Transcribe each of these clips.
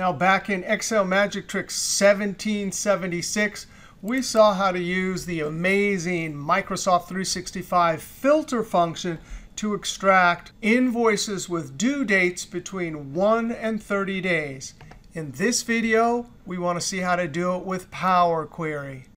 Now back in Excel Magic Tricks 1776, we saw how to use the amazing Microsoft 365 filter function to extract invoices with due dates between 1 and 30 days. In this video, we want to see how to do it with Power Query.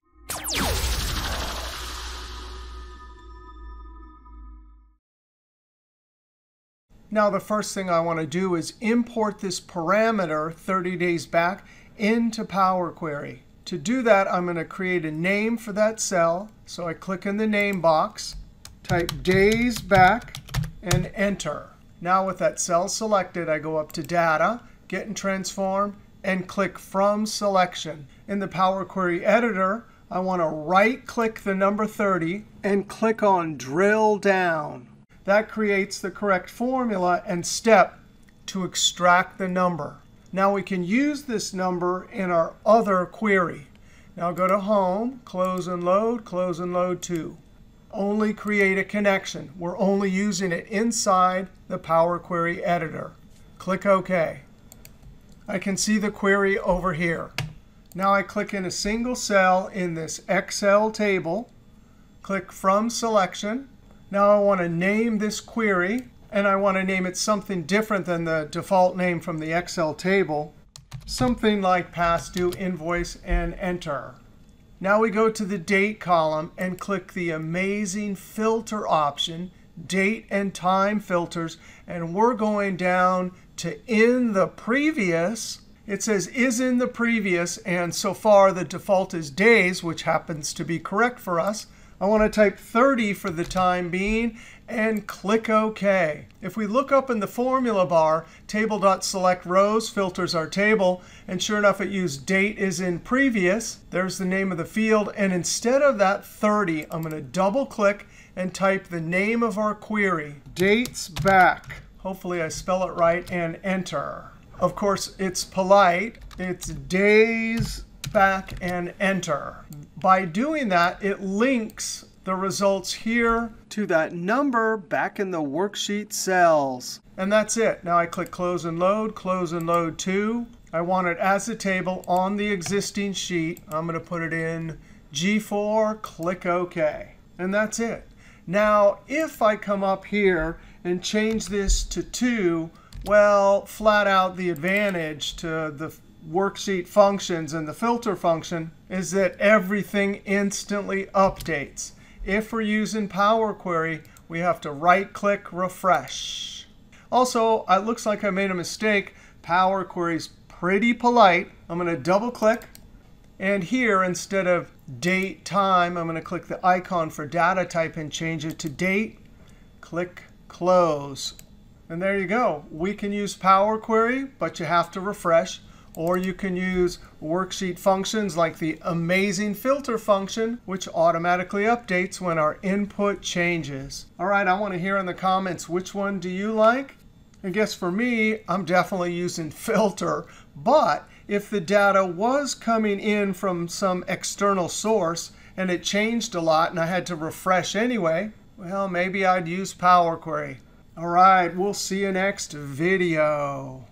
Now the first thing I want to do is import this parameter 30 days back into Power Query. To do that, I'm going to create a name for that cell. So I click in the name box, type days back, and enter. Now with that cell selected, I go up to Data, Get and Transform, and click From Selection. In the Power Query Editor, I want to right-click the number 30 and click on Drill Down. That creates the correct formula and step to extract the number. Now we can use this number in our other query. Now go to Home, Close and Load, Close and Load to. Only create a connection. We're only using it inside the Power Query Editor. Click OK. I can see the query over here. Now I click in a single cell in this Excel table, click From Selection, now I want to name this query, and I want to name it something different than the default name from the Excel table, something like past due invoice and enter. Now we go to the date column and click the amazing filter option, date and time filters, and we're going down to in the previous. It says is in the previous, and so far the default is days, which happens to be correct for us. I want to type 30 for the time being and click OK. If we look up in the formula bar, table.selectRows filters our table. And sure enough, it used date is in previous. There's the name of the field. And instead of that 30, I'm going to double click and type the name of our query, dates back. Hopefully I spell it right and enter. Of course, it's polite. It's days back and enter. By doing that, it links the results here to that number back in the worksheet cells. And that's it. Now I click Close and Load, Close and Load to. I want it as a table on the existing sheet. I'm going to put it in G4, click OK. And that's it. Now, if I come up here and change this to 2, well, flat out the advantage to the worksheet functions and the filter function is that everything instantly updates. If we're using Power Query, we have to right-click refresh. Also, it looks like I made a mistake. Power Query is pretty polite. I'm going to double click. And here, instead of date time, I'm going to click the icon for data type and change it to date. Click close. And there you go. We can use Power Query, but you have to refresh. Or you can use worksheet functions like the amazing filter function, which automatically updates when our input changes. All right, I want to hear in the comments, which one do you like? I guess for me, I'm definitely using filter. But if the data was coming in from some external source and it changed a lot and I had to refresh anyway, well, maybe I'd use Power Query. All right, we'll see you next video.